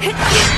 Hit!